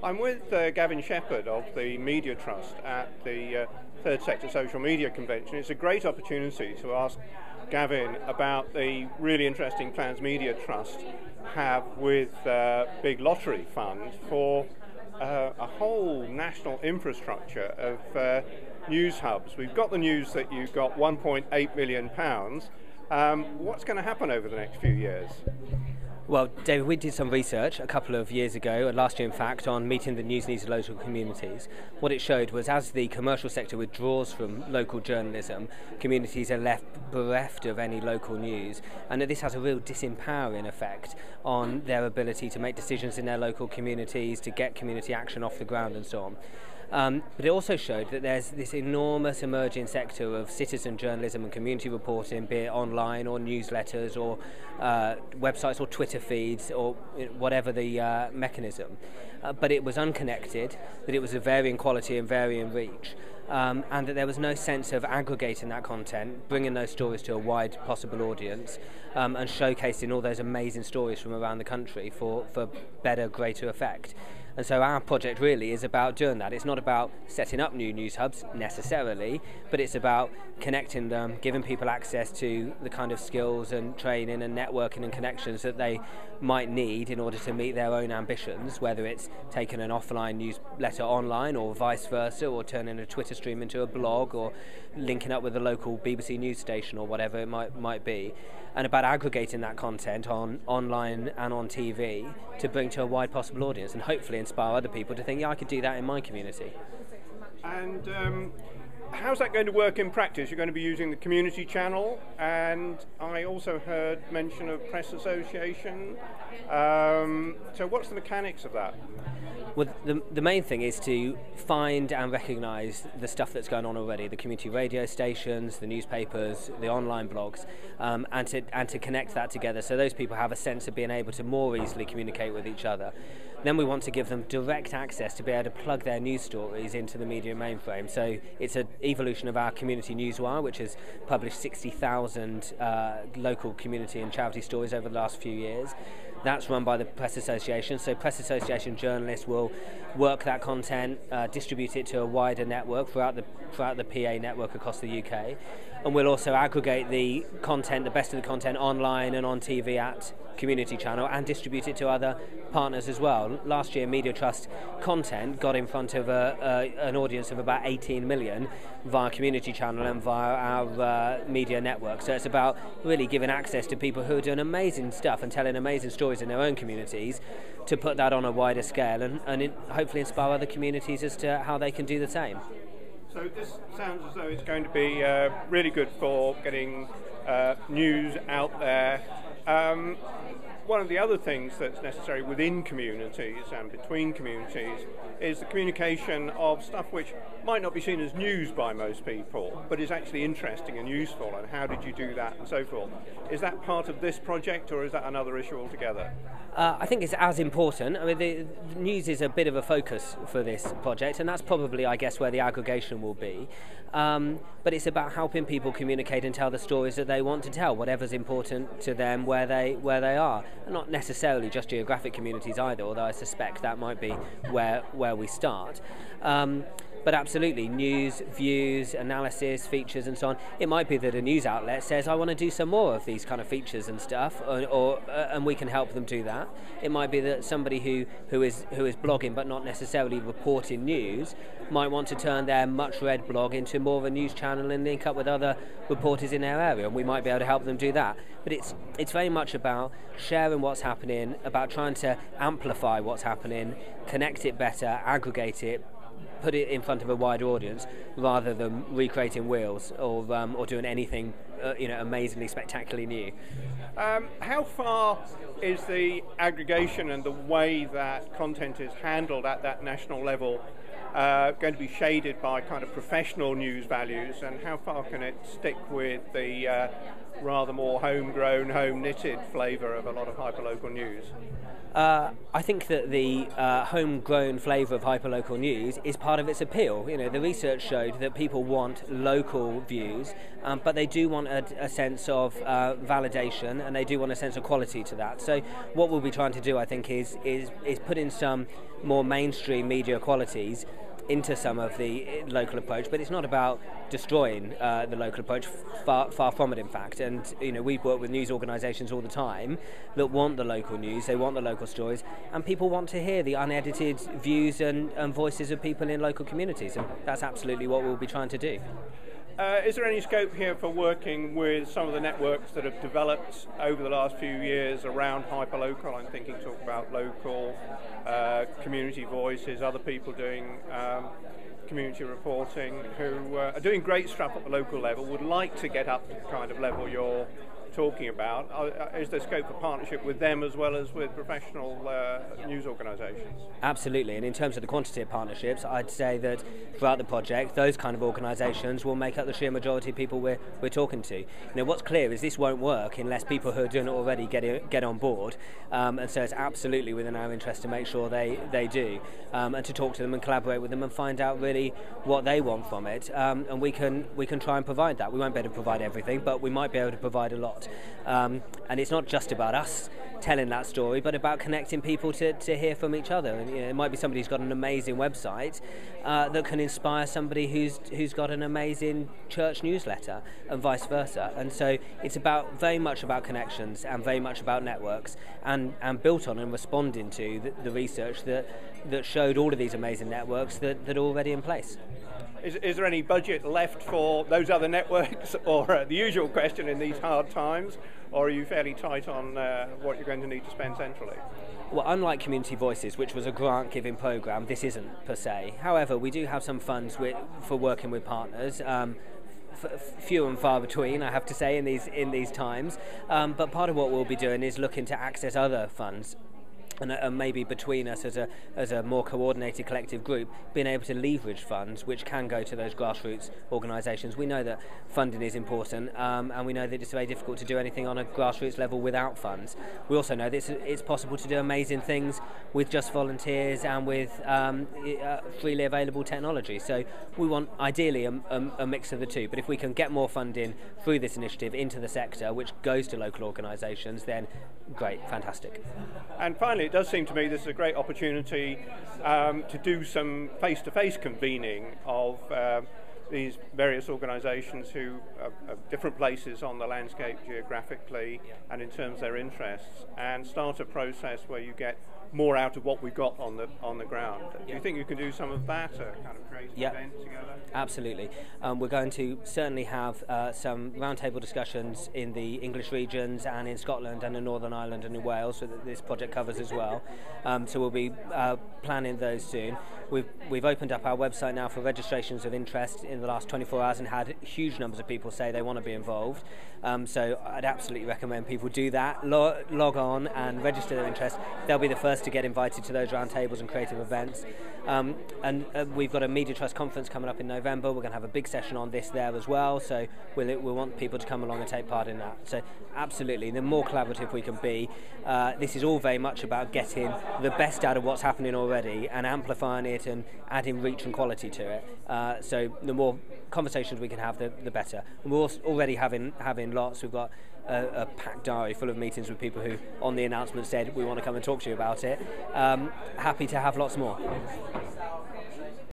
I'm with uh, Gavin Sheppard of the Media Trust at the uh, Third Sector Social Media Convention. It's a great opportunity to ask Gavin about the really interesting plans Media Trust have with uh, Big Lottery Fund for uh, a whole national infrastructure of uh, news hubs. We've got the news that you've got 1.8 million pounds. Um, what's going to happen over the next few years? Well, David, we did some research a couple of years ago, uh, last year in fact, on meeting the news needs of local communities. What it showed was as the commercial sector withdraws from local journalism, communities are left bereft of any local news, and that this has a real disempowering effect on their ability to make decisions in their local communities, to get community action off the ground, and so on. Um, but it also showed that there's this enormous emerging sector of citizen journalism and community reporting, be it online or newsletters or uh, websites or Twitter feeds or whatever the uh, mechanism. Uh, but it was unconnected, that it was of varying quality and varying reach. Um, and that there was no sense of aggregating that content, bringing those stories to a wide possible audience, um, and showcasing all those amazing stories from around the country for, for better, greater effect. And so our project really is about doing that. It's not about setting up new news hubs necessarily, but it's about connecting them, giving people access to the kind of skills and training and networking and connections that they might need in order to meet their own ambitions, whether it's taking an offline newsletter online or vice versa, or turning a Twitter stream into a blog or linking up with a local BBC news station or whatever it might, might be. And about aggregating that content on online and on TV to bring to a wide possible audience and hopefully inspire other people to think, yeah, I could do that in my community. And um, how's that going to work in practice? You're going to be using the community channel, and I also heard mention of press association. Um, so, what's the mechanics of that? Well, the, the main thing is to find and recognise the stuff that's going on already the community radio stations, the newspapers, the online blogs, um, and, to, and to connect that together so those people have a sense of being able to more easily communicate with each other. Then we want to give them direct access to be able to plug their news stories into the media mainframe. So it's an evolution of our community newswire, which has published 60,000 uh, local community and charity stories over the last few years. That's run by the Press Association. So Press Association journalists will work that content, uh, distribute it to a wider network throughout the throughout the PA network across the UK, and we'll also aggregate the content, the best of the content, online and on TV at Community Channel, and distribute it to other partners as well. Last year, Media Trust content got in front of a, an audience of about 18 million via Community Channel and via our uh, media network. So it's about really giving access to people who are doing amazing stuff and telling amazing stories in their own communities to put that on a wider scale and, and hopefully inspire other communities as to how they can do the same. So this sounds as though it's going to be uh, really good for getting uh, news out there. Um, one of the other things that's necessary within communities and between communities is the communication of stuff which might not be seen as news by most people, but is actually interesting and useful, and how did you do that, and so forth. Is that part of this project, or is that another issue altogether? Uh, I think it's as important. I mean, the, the, news is a bit of a focus for this project, and that's probably, I guess, where the aggregation will be. Um, but it's about helping people communicate and tell the stories that they want to tell, whatever's important to them where they where they are, not necessarily just geographic communities either. Although I suspect that might be where where we start. Um, but absolutely, news, views, analysis, features, and so on. It might be that a news outlet says, "I want to do some more of these kind of features and stuff," or, or uh, and we can help them do that. It might be that somebody who, who is who is blogging but not necessarily reporting news might want to turn their much read blog into more of a news channel and link up with other reporters in their area, and we might be able to help them do that. But it's it's very much about sharing what's happening, about trying to amplify what's happening, connect it better, aggregate it, put it in front of a wider audience rather than recreating wheels or um, or doing anything uh, you know amazingly spectacularly new. Um, how far is the aggregation and the way that content is handled at that national level uh, going to be shaded by kind of professional news values, and how far can it stick with the uh, rather more homegrown, home knitted flavour of a lot of hyperlocal news? Uh, I think that the uh, homegrown flavour of hyperlocal news is part of its appeal. You know, the research showed that people want local views, um, but they do want a, a sense of uh, validation and they do want a sense of quality to that. So, what we'll be trying to do, I think, is is is put in some more mainstream media qualities into some of the local approach, but it's not about destroying uh, the local approach. Far, far from it, in fact. And you know, we've worked with news organisations all the time that want the local news, they want the local stories, and people want to hear the unedited views and, and voices of people in local communities, and that's absolutely what we'll be trying to do. Uh, is there any scope here for working with some of the networks that have developed over the last few years around hyperlocal? I'm thinking talk about local, uh, community voices, other people doing um, community reporting who uh, are doing great stuff at the local level, would like to get up to the kind of level you're talking about. Uh, is there scope for partnership with them as well as with professional uh, news organisations? Absolutely, and in terms of the quantity of partnerships, I'd say that throughout the project, those kind of organisations will make up the sheer majority of people we're, we're talking to. Now, what's clear is this won't work unless people who are doing it already get, get on board, um, and so it's absolutely within our interest to make sure they, they do, um, and to talk to them and collaborate with them and find out really what they want from it, um, and we can, we can try and provide that. We won't be able to provide everything, but we might be able to provide a lot. Um, and it's not just about us telling that story, but about connecting people to, to hear from each other. And you know, it might be somebody who's got an amazing website uh, that can inspire somebody who's who's got an amazing church newsletter, and vice versa. And so it's about very much about connections and very much about networks, and, and built on and responding to the, the research that that showed all of these amazing networks that, that are already in place. Is, is there any budget left for those other networks, or uh, the usual question in these hard times, or are you fairly tight on uh, what you're going to need to spend centrally? Well, unlike Community Voices, which was a grant giving programme, this isn't per se. However, we do have some funds with, for working with partners. Um, few and far between, I have to say, in these in these times. Um, but part of what we'll be doing is looking to access other funds and, uh, maybe between us as a, as a more coordinated collective group, being able to leverage funds which can go to those grassroots organisations. We know that funding is important um, and we know that it's very difficult to do anything on a grassroots level without funds. We also know that it's, it's possible to do amazing things with just volunteers and with um, uh, freely available technology. So we want ideally a, a, a mix of the two, but if we can get more funding through this initiative into the sector, which goes to local organisations, then great, fantastic. And finally, it does seem to me this is a great opportunity um, to do some face-to-face convening of uh, these various organisations who are, are, different places on the landscape geographically and in terms of their interests, and start a process where you get more out of what we've got on the on the ground. Do you think you can do some of that, a kind of create event together? Absolutely. Um, we're going to certainly have uh, some roundtable discussions in the English regions and in Scotland and in Northern Ireland and in Wales, so that this project covers as well. Um, so we'll be uh, planning those soon. We've, we've opened up our website now for registrations of interest in the last 24 hours and had huge numbers of people say they want to be involved. Um, so I'd absolutely recommend people do that. Log, log on and register their interest. They'll be the first to get invited to those roundtables and creative events. Um, and uh, we've got a Media Trust conference coming up in November. We're going to have a big session on this there as well. So we'll, we want people to come along and take part in that. So absolutely, the more collaborative we can be. Uh, this is all very much about getting the best out of what's happening already and amplifying it and adding reach and quality to it. Uh, so the more conversations we can have, the, the better. And we're already having having lots. We've got a, a, packed diary full of meetings with people who, on the announcement, said we want to come and talk to you about it. Um, happy to have lots more.